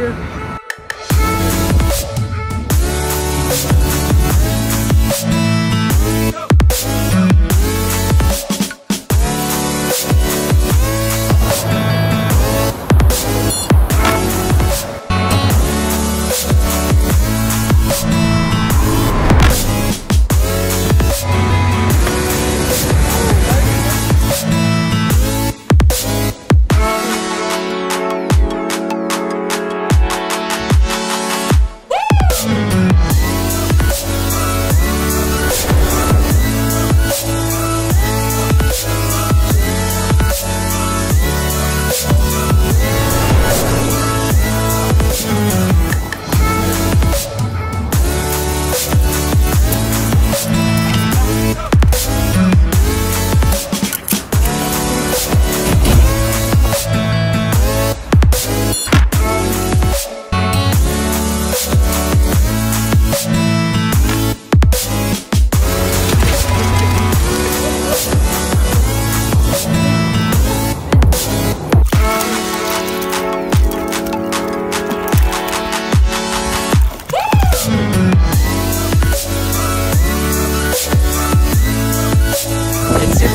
here.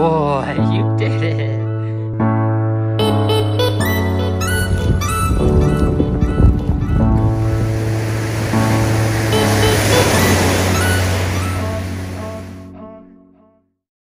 boy. You did it.